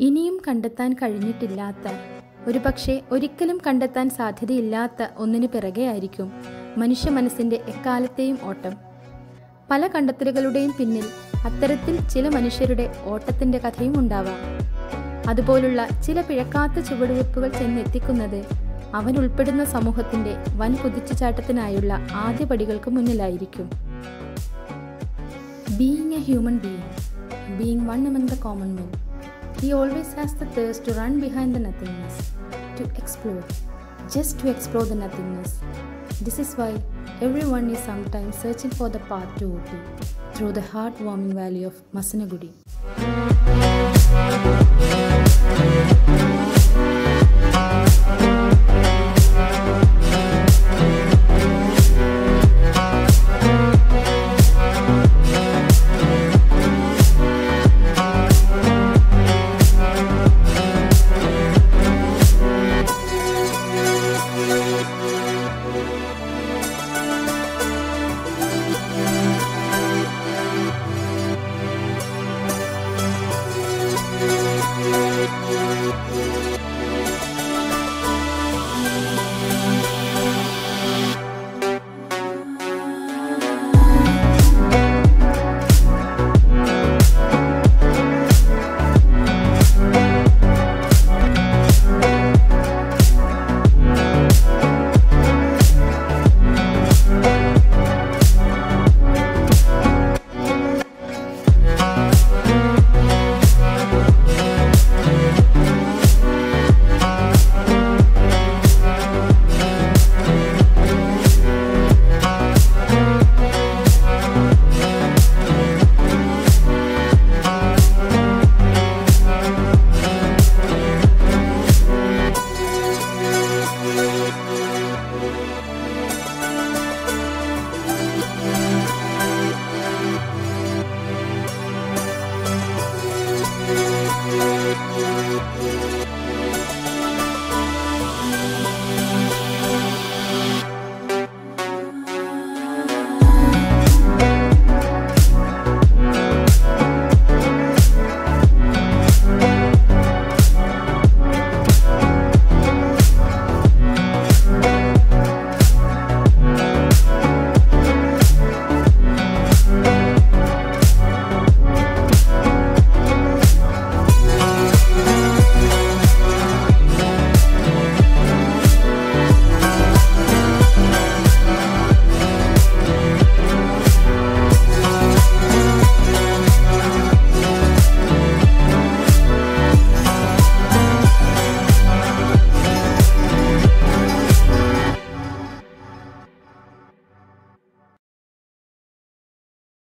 ഇനിയും കണ്ടെത്താൻ കഴിഞ്ഞിട്ടില്ലാത്ത ഒരുപക്ഷെ ഒരിക്കലും കണ്ടെത്താൻ സാധ്യതയില്ലാത്ത ഒന്നിനു പിറകെ ആയിരിക്കും മനുഷ്യ മനസ്സിന്റെ എക്കാലത്തെയും ഓട്ടം. പല കണ്ടെത്തലുകളുടെയും പിന്നിൽ അത്തരത്തിൽ ചില മനുഷ്യരുടെ ഓട്ടത്തിന്റെ കഥയും ഉണ്ടാവാം. അതുപോലുള്ള ചില പിഴക്കാത്ത ചുവടുവെപ്പുകൾ ചെന്നെത്തിക്കുന്നത് അവൻ ഉൾപ്പെടുന്ന സമൂഹത്തിന്റെ വൻ കുതിച്ചുചാട്ടത്തിനായുള്ള ആദ്യ പടികൾക്ക് മുന്നിലായിരിക്കും. Being a human being being one among the common men. He always has the thirst to run behind the nothingness to explore just to explore the nothingness. This is why everyone is sometimes searching for the path to Ooty through the heartwarming valley of Masanagudi